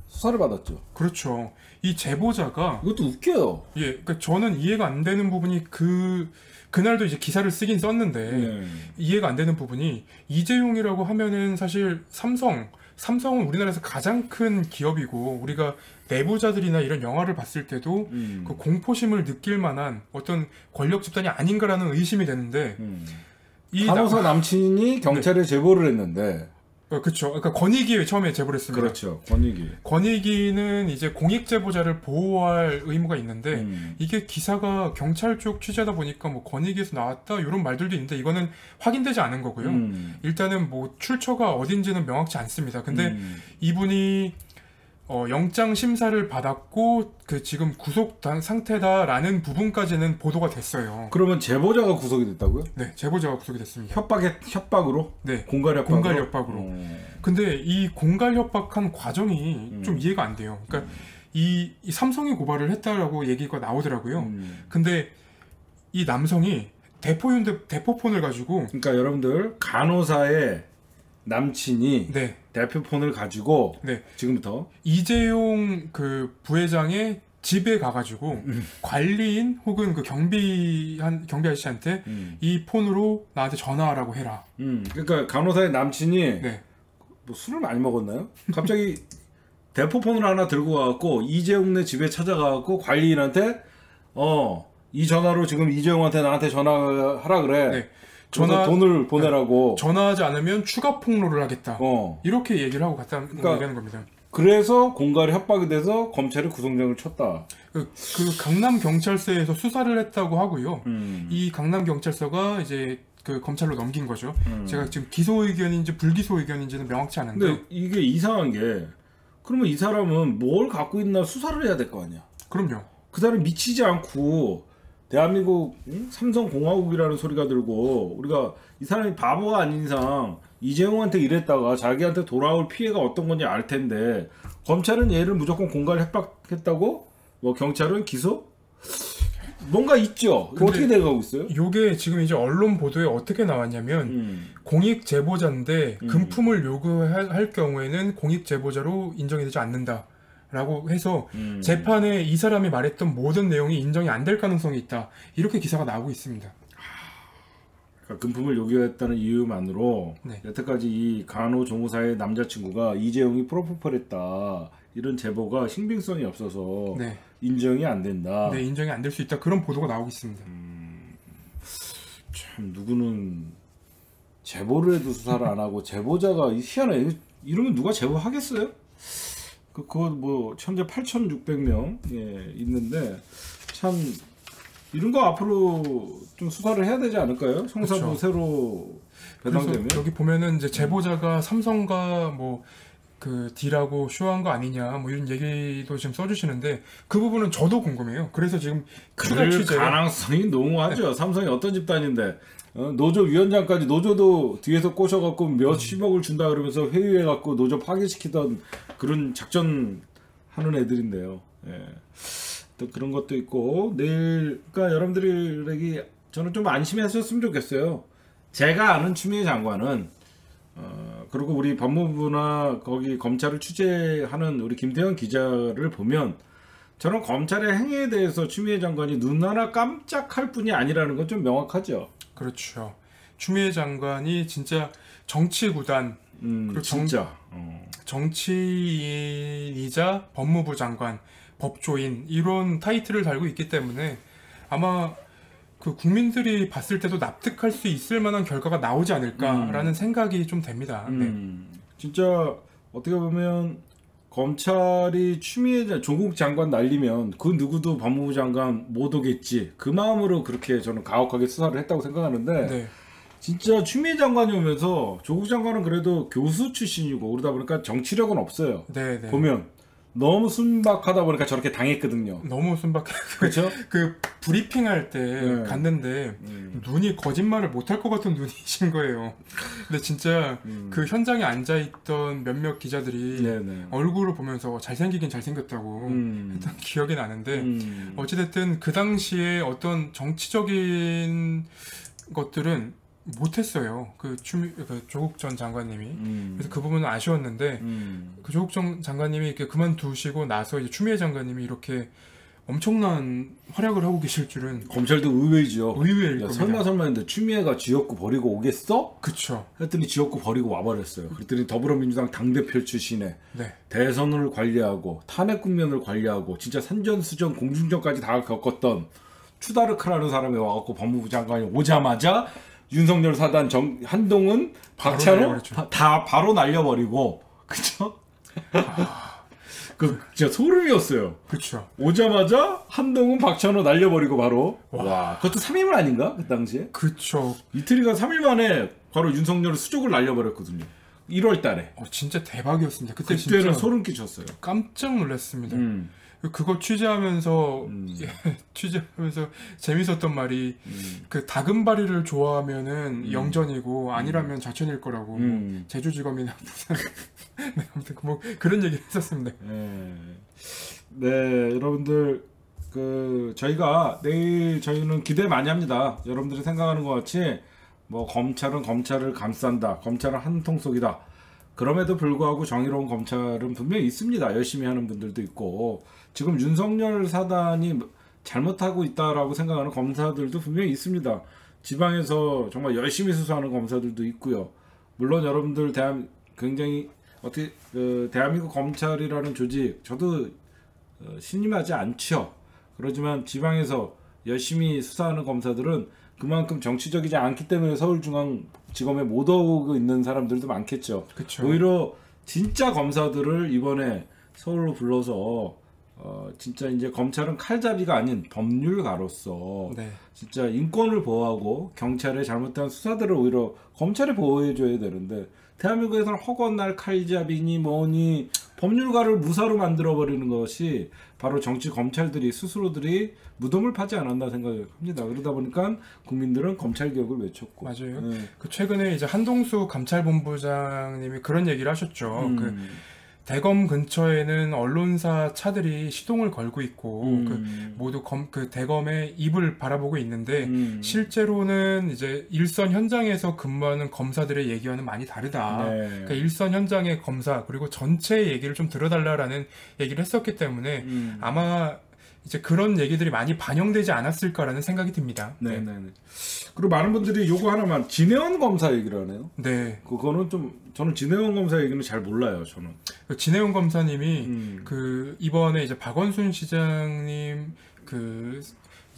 [SPEAKER 1] 수사를 받았죠.
[SPEAKER 2] 그렇죠. 이 제보자가
[SPEAKER 1] 이것도 웃겨요.
[SPEAKER 2] 예, 그러니까 저는 이해가 안 되는 부분이 그 그날도 이제 기사를 쓰긴 썼는데
[SPEAKER 1] 네.
[SPEAKER 2] 이해가 안 되는 부분이 이재용이라고 하면은 사실 삼성 삼성은 우리나라에서 가장 큰 기업이고 우리가 내부자들이나 이런 영화를 봤을 때도
[SPEAKER 1] 음.
[SPEAKER 2] 그 공포심을 느낄 만한 어떤 권력 집단이 아닌가라는 의심이 되는데
[SPEAKER 1] 음.
[SPEAKER 2] 이
[SPEAKER 1] 간호사
[SPEAKER 2] 나-
[SPEAKER 1] 남친이 경찰에 제보를 했는데
[SPEAKER 2] 어, 그렇죠. 그러니까 권익위에 처음에 제보를 했습니다.
[SPEAKER 1] 그렇죠. 권익위.
[SPEAKER 2] 권익위는 이제 공익 제보자를 보호할 의무가 있는데
[SPEAKER 1] 음.
[SPEAKER 2] 이게 기사가 경찰 쪽 취재하다 보니까 뭐 권익위에서 나왔다 이런 말들도 있는데 이거는 확인되지 않은 거고요.
[SPEAKER 1] 음.
[SPEAKER 2] 일단은 뭐 출처가 어딘지는 명확치 않습니다. 근데
[SPEAKER 1] 음.
[SPEAKER 2] 이분이 어, 영장 심사를 받았고 그 지금 구속 단- 상태다라는 부분까지는 보도가 됐어요.
[SPEAKER 1] 그러면 제보자가 구속이 됐다고요?
[SPEAKER 2] 네, 제보자가 구속이 됐습니다.
[SPEAKER 1] 협박에 협박으로?
[SPEAKER 2] 네.
[SPEAKER 1] 공갈 협박으로?
[SPEAKER 2] 공갈 협박으로.
[SPEAKER 1] 어.
[SPEAKER 2] 근데 이 공갈 협박한 과정이
[SPEAKER 1] 음.
[SPEAKER 2] 좀 이해가 안 돼요. 그러니까 이, 이 삼성이 고발을 했다라고 얘기가 나오더라고요.
[SPEAKER 1] 음.
[SPEAKER 2] 근데 이 남성이 대포 휴대 대포폰을 가지고
[SPEAKER 1] 그러니까 여러분들 간호사의 남친이
[SPEAKER 2] 네,
[SPEAKER 1] 대표폰을 가지고
[SPEAKER 2] 네
[SPEAKER 1] 지금부터
[SPEAKER 2] 이재용 그 부회장의 집에 가가지고
[SPEAKER 1] 음.
[SPEAKER 2] 관리인 혹은 그 경비한 경비 아저씨한테
[SPEAKER 1] 음.
[SPEAKER 2] 이 폰으로 나한테 전화하라고 해라.
[SPEAKER 1] 음. 그러니까 간호사의 남친이
[SPEAKER 2] 네,
[SPEAKER 1] 뭐 술을 많이 먹었나요? 갑자기 대포폰을 하나 들고 와갖고 이재용네 집에 찾아가갖고 관리인한테 어 이 전화로 지금 이재용한테 나한테 전화하라 그래.
[SPEAKER 2] 네.
[SPEAKER 1] 전화 돈을 보내라고.
[SPEAKER 2] 전화하지 않으면 추가 폭로를 하겠다.
[SPEAKER 1] 어.
[SPEAKER 2] 이렇게 얘기를 하고 갔다
[SPEAKER 1] 그러니까-
[SPEAKER 2] 얘기하는 겁니다.
[SPEAKER 1] 그래서 공갈이 협박이 돼서 검찰이 구속영을 쳤다.
[SPEAKER 2] 그, 그 강남 경찰서에서 수사를 했다고 하고요.
[SPEAKER 1] 음.
[SPEAKER 2] 이 강남 경찰서가 이제 그 검찰로 넘긴 거죠.
[SPEAKER 1] 음.
[SPEAKER 2] 제가 지금 기소 의견인지 불기소 의견인지는 명확치 않은데
[SPEAKER 1] 근데 이게 이상한 게 그러면 이 사람은 뭘 갖고 있나 수사를 해야 될 거 아니야.
[SPEAKER 2] 그럼요.
[SPEAKER 1] 그 사람이 미치지 않고 대한민국 응? 삼성공화국이라는 소리가 들고 우리가 이 사람이 바보가 아닌 이상 이재용한테 이랬다가 자기한테 돌아올 피해가 어떤 건지 알 텐데 검찰은 얘를 무조건 공갈 협박했다고 뭐 경찰은 기소 뭔가 있죠. 어떻게 돼가고 있어요?
[SPEAKER 2] 요게 지금 이제 언론 보도에 어떻게 나왔냐면
[SPEAKER 1] 음.
[SPEAKER 2] 공익 제보자인데
[SPEAKER 1] 음.
[SPEAKER 2] 금품을 요구할 할 경우에는 공익 제보자로 인정이 되지 않는다 라고 해서
[SPEAKER 1] 음.
[SPEAKER 2] 재판에 이 사람이 말했던 모든 내용이 인정이 안 될 가능성이 있다. 이렇게 기사가 나오고 있습니다.
[SPEAKER 1] 그러니까 금품을 요구했다는 이유만으로
[SPEAKER 2] 네.
[SPEAKER 1] 여태까지 이 간호 조무사의 남자친구가 이재용이 프로포폴했다 이런 제보가 신빙성이 없어서
[SPEAKER 2] 네.
[SPEAKER 1] 인정이 안 된다.
[SPEAKER 2] 네, 인정이 안 될 수 있다. 그런 보도가 나오고 있습니다.
[SPEAKER 1] 참 누구는 제보를 해도 수사를 안 하고 제보자가 이 희한해. 이러면 누가 제보하겠어요? 그 그거 뭐 현재 8,600명 예, 있는데 참 이런 거 앞으로 좀 수사를 해야 되지 않을까요? 형사부
[SPEAKER 2] 그렇죠.
[SPEAKER 1] 새로 배당되면
[SPEAKER 2] 여기 보면은 이제 제보자가 삼성과 뭐 그 딜하고 쇼한 거 아니냐 뭐 이런 얘기도 지금 써주시는데 그 부분은 저도 궁금해요. 그래서 지금 추가
[SPEAKER 1] 그럴
[SPEAKER 2] 취재
[SPEAKER 1] 가능성이 농후하죠. 삼성이 어떤 집단인데 어, 노조 위원장까지 노조도 뒤에서 꼬셔갖고 몇십억을 준다 그러면서 회유해갖고 노조 파괴시키던 그런 작전 하는 애들인데요. 예. 또 그런 것도 있고 내일 그러니까 여러분들에게 저는 좀 안심하셨으면 좋겠어요. 제가 아는 추미애 장관은 어, 그리고 우리 법무부나 거기 검찰을 취재하는 우리 김태현 기자를 보면 저는 검찰의 행위에 대해서 추미애 장관이 눈 하나 깜짝할 뿐이 아니라는 건 좀 명확하죠.
[SPEAKER 2] 그렇죠. 추미애 장관이 진짜 정치 구단
[SPEAKER 1] 음,
[SPEAKER 2] 그리고 정-
[SPEAKER 1] 진짜. 어.
[SPEAKER 2] 정치인이자 법무부 장관, 법조인 이런 타이틀을 달고 있기 때문에 아마 그 국민들이 봤을 때도 납득할 수 있을 만한 결과가 나오지 않을까라는 생각이 좀 됩니다. 네.
[SPEAKER 1] 음, 진짜 어떻게 보면 검찰이 추미애 자- 조국 장관 날리면 그 누구도 법무부 장관 못 오겠지 그 마음으로 그렇게 저는 가혹하게 수사를 했다고 생각하는데
[SPEAKER 2] 네.
[SPEAKER 1] 진짜 추미애 장관이 오면서 조국 장관은 그래도 교수 출신이고 그러다 보니까 정치력은 없어요.
[SPEAKER 2] 네, 네.
[SPEAKER 1] 보면 너무 순박하다 보니까 저렇게 당했거든요.
[SPEAKER 2] 너무 순박해.
[SPEAKER 1] 그렇죠?
[SPEAKER 2] 그 브리핑 할 때
[SPEAKER 1] 네.
[SPEAKER 2] 갔는데
[SPEAKER 1] 음.
[SPEAKER 2] 눈이 거짓말을 못할 것 같은 눈이신 거예요. 근데 진짜 그 현장에 앉아 있던 몇몇 기자들이
[SPEAKER 1] 네네.
[SPEAKER 2] 얼굴을 보면서 잘생기긴 잘생겼다고
[SPEAKER 1] 음.
[SPEAKER 2] 했던 기억이 나는데
[SPEAKER 1] 음.
[SPEAKER 2] 어찌됐든 그 당시에 어떤 정치적인 것들은 못했어요. 그 추미 그 조국 전 장관님이
[SPEAKER 1] 음.
[SPEAKER 2] 그래서 그 부분은 아쉬웠는데
[SPEAKER 1] 음.
[SPEAKER 2] 그 조국 전 장관님이 이렇게 그만두시고 나서 이제 추미애 장관님이 이렇게 엄청난 활약을 하고 계실 줄은
[SPEAKER 1] 검찰도 의외죠.
[SPEAKER 2] 의외일
[SPEAKER 1] 야,
[SPEAKER 2] 겁니다.
[SPEAKER 1] 설마 설마 했는데 추미애가 지역구 버리고 오겠어?
[SPEAKER 2] 그쵸.
[SPEAKER 1] 했더니 지역구 버리고 와버렸어요. 그랬더니 더불어민주당 당대표 출신에
[SPEAKER 2] 네.
[SPEAKER 1] 대선을 관리하고 탄핵 국면을 관리하고 진짜 산전수전 공중전까지 다 겪었던 추다르크라는 사람이 와갖고 법무부 장관이 오자마자 윤석열 사단 정 한동훈 박찬호. 다, 다 바로 날려버리고 그쵸? 그 진짜 소름이었어요.
[SPEAKER 2] 그쵸.
[SPEAKER 1] 오자마자 한동훈 박찬호 날려버리고 바로 와, 그것도 3일만 아닌가 그 당시에
[SPEAKER 2] 그쵸.
[SPEAKER 1] 이틀이가 3일 만에 바로 윤석열 수족을 날려버렸거든요. 1월 달에
[SPEAKER 2] 어, 진짜 대박이었습니다. 그때
[SPEAKER 1] 그때는
[SPEAKER 2] 진짜
[SPEAKER 1] 소름 끼쳤어요.
[SPEAKER 2] 깜짝 놀랐습니다.
[SPEAKER 1] 음.
[SPEAKER 2] 그거 취재하면서
[SPEAKER 1] 음.
[SPEAKER 2] 예, 취재하면서 재밌었던 말이
[SPEAKER 1] 음.
[SPEAKER 2] 그 다금바리를 좋아하면은 영전이고 아니라면 좌천일 거라고 뭐
[SPEAKER 1] 음.
[SPEAKER 2] 제주지검이나 부산 네, 아무튼 뭐 그런 얘기를 했었습니다.
[SPEAKER 1] 네. 네, 여러분들 그 저희가 내일 저희는 기대 많이 합니다. 여러분들이 생각하는 것 같이 뭐 검찰은 검찰을 감싼다. 검찰은 한통 속이다. 그럼에도 불구하고 정의로운 검찰은 분명히 있습니다. 열심히 하는 분들도 있고 지금 윤석열 사단이 잘못하고 있다라고 생각하는 검사들도 분명히 있습니다. 지방에서 정말 열심히 수사하는 검사들도 있고요. 물론 여러분들 대한 굉장히 어떻게 그 대한민국 검찰이라는 조직 저도 어, 신임하지 않죠. 그렇지만 지방에서 열심히 수사하는 검사들은 그만큼 정치적이지 않기 때문에 서울중앙지검에 못 오고 있는 사람들도 많겠죠.
[SPEAKER 2] 그쵸.
[SPEAKER 1] 오히려 진짜 검사들을 이번에 서울로 불러서 어, 진짜 이제 검찰은 칼잡이가 아닌 법률가로서
[SPEAKER 2] 네.
[SPEAKER 1] 진짜 인권을 보호하고 경찰의 잘못된 수사들을 오히려 검찰이 보호해줘야 되는데 대한민국에서는 허건날 칼잡이니 뭐니 법률가를 무사로 만들어 버리는 것이 바로 정치 검찰들이 스스로들이 무덤을 파지 않았나 생각합니다. 그러다 보니까 국민들은 검찰 개혁을 외쳤고
[SPEAKER 2] 맞아요.
[SPEAKER 1] 네.
[SPEAKER 2] 그 최근에 이제 한동수 감찰본부장님이 그런 얘기를 하셨죠.
[SPEAKER 1] 음.
[SPEAKER 2] 그 대검 근처에는 언론사 차들이 시동을 걸고 있고 그
[SPEAKER 1] 음.
[SPEAKER 2] 모두 검, 그 대검의 입을 바라보고 있는데
[SPEAKER 1] 음.
[SPEAKER 2] 실제로는 이제 일선 현장에서 근무하는 검사들의 얘기와는 많이 다르다.
[SPEAKER 1] 네.
[SPEAKER 2] 그러니까 일선 현장의 검사 그리고 전체 얘기를 좀 들어달라라는 얘기를 했었기 때문에
[SPEAKER 1] 음.
[SPEAKER 2] 아마 이제 그런 얘기들이 많이 반영되지 않았을까라는 생각이 듭니다.
[SPEAKER 1] 네, 네, 네. 그리고 많은 분들이 요거 하나만 진해원 검사 얘기를 하네요.
[SPEAKER 2] 네.
[SPEAKER 1] 그거는 좀 저는 진해원 검사 얘기는 잘 몰라요. 저는.
[SPEAKER 2] 그 진해용 검사님이
[SPEAKER 1] 음.
[SPEAKER 2] 그 이번에 이제 박원순 시장님 그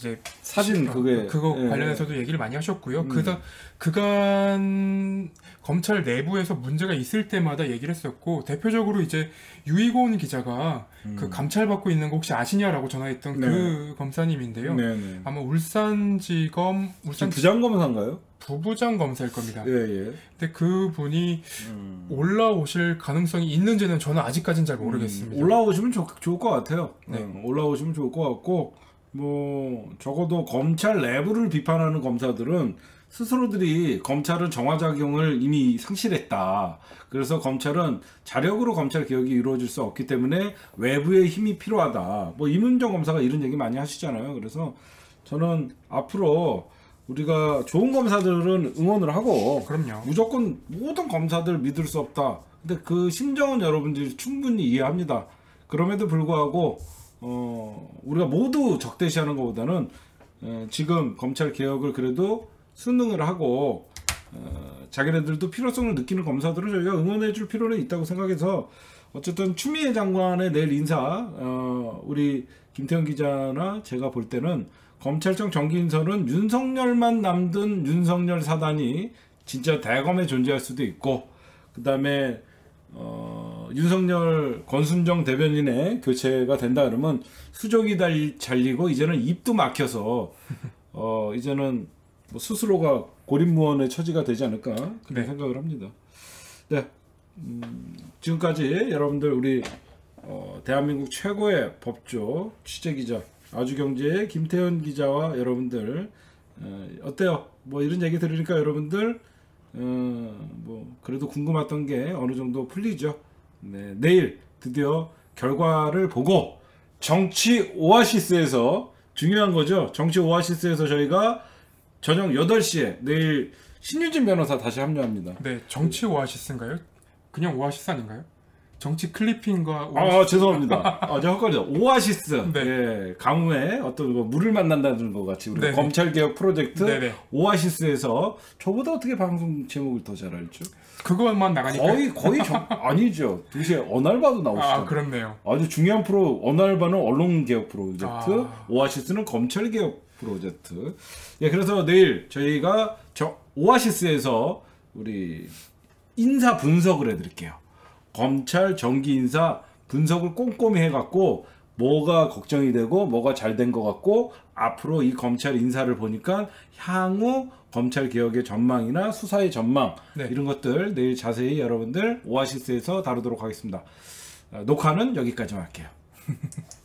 [SPEAKER 2] 이제
[SPEAKER 1] 사진
[SPEAKER 2] 어,
[SPEAKER 1] 그게
[SPEAKER 2] 그거
[SPEAKER 1] 예.
[SPEAKER 2] 관련해서도 얘기를 많이 하셨고요.
[SPEAKER 1] 음.
[SPEAKER 2] 그다 그간 검찰 내부에서 문제가 있을 때마다 얘기를 했었고 대표적으로 이제 유이곤 기자가 그 감찰 받고 있는 거 혹시 아시냐라고 전화했던
[SPEAKER 1] 음. 네.
[SPEAKER 2] 그 검사님인데요.
[SPEAKER 1] 네, 네.
[SPEAKER 2] 아마 울산지검 울산
[SPEAKER 1] 부장 검사인가요?
[SPEAKER 2] 부부장 검사일 겁니다.
[SPEAKER 1] 예, 예.
[SPEAKER 2] 근데 그 분이
[SPEAKER 1] 음.
[SPEAKER 2] 올라오실 가능성이 있는지는 저는 아직까지는 잘 모르겠습니다.
[SPEAKER 1] 음, 올라오시면 좋, 좋을 것 같아요.
[SPEAKER 2] 네.
[SPEAKER 1] 어, 올라오시면 좋을 것 같고 뭐 적어도 검찰 내부를 비판하는 검사들은 스스로들이 검찰은 정화작용을 이미 상실했다. 그래서 검찰은 자력으로 검찰 개혁이 이루어질 수 없기 때문에 외부의 힘이 필요하다. 뭐 이문정 검사가 이런 얘기 많이 하시잖아요. 그래서 저는 앞으로 우리가 좋은 검사들은 응원을 하고
[SPEAKER 2] 그럼요.
[SPEAKER 1] 무조건 모든 검사들 믿을 수 없다. 근데 그 심정은 여러분들이 충분히 이해합니다. 그럼에도 불구하고 어, 우리가 모두 적대시하는 것보다는 어, 지금 검찰 개혁을 그래도 수능을 하고 어, 자기네들도 필요성을 느끼는 검사들을 저희가 응원해 줄 필요는 있다고 생각해서 어쨌든 추미애 장관의 내일 인사 어, 우리 김태현 기자나 제가 볼 때는 검찰청 정기 인선은 윤석열만 남든 윤석열 사단이 진짜 대검에 존재할 수도 있고 그 다음에 어, 윤석열 권순정 대변인의 교체가 된다 그러면 수족이 달, 잘리고 이제는 입도 막혀서 어 이제는 뭐 스스로가 고립무원의 처지가 되지 않을까 그런
[SPEAKER 2] 네.
[SPEAKER 1] 생각을 합니다. 네, 음, 지금까지 여러분들 우리 어, 대한민국 최고의 법조 취재 기자 아주경제의 김태현 기자와 여러분들 어, 어때요? 뭐 이런 얘기 들으니까 여러분들 어, 뭐 그래도 궁금했던 게 어느 정도 풀리죠. 네, 내일 드디어 결과를 보고 정치 오아시스에서 중요한 거죠. 정치 오아시스에서 저희가 저녁 8시에 내일 신유진 변호사 다시 합류합니다.
[SPEAKER 2] 네, 정치 오아시스인가요? 그냥 오아시스 아닌가요? 정치 클리핑과 오아시스.
[SPEAKER 1] 아 죄송합니다. 아 제가 헷갈려. 오아시스.
[SPEAKER 2] 네.
[SPEAKER 1] 예, 가뭄에 어떤 뭐 물을 만난다는 것 같이 우리
[SPEAKER 2] 네.
[SPEAKER 1] 검찰 개혁 프로젝트
[SPEAKER 2] 네네.
[SPEAKER 1] 오아시스에서 저보다 어떻게 방송 제목을 더 잘 알죠?
[SPEAKER 2] 그것만 나가니까.
[SPEAKER 1] 거의 거의 정, 아니죠. 2시에 언알바도 나오시죠.
[SPEAKER 2] 아, 그렇네요.
[SPEAKER 1] 아주 중요한 프로 언알바는 언론 개혁 프로젝트,
[SPEAKER 2] 아.
[SPEAKER 1] 오아시스는 검찰 개혁 프로젝트. 예, 그래서 내일 저희가 저 오아시스에서 우리 인사 분석을 해드릴게요. 검찰 정기 인사 분석을 꼼꼼히 해갖고 뭐가 걱정이 되고 뭐가 잘 된 것 같고 앞으로 이 검찰 인사를 보니까 향후 검찰 개혁의 전망이나 수사의 전망
[SPEAKER 2] 네.
[SPEAKER 1] 이런 것들 내일 자세히 여러분들 오아시스에서 다루도록 하겠습니다. 아, 녹화는 여기까지만 할게요.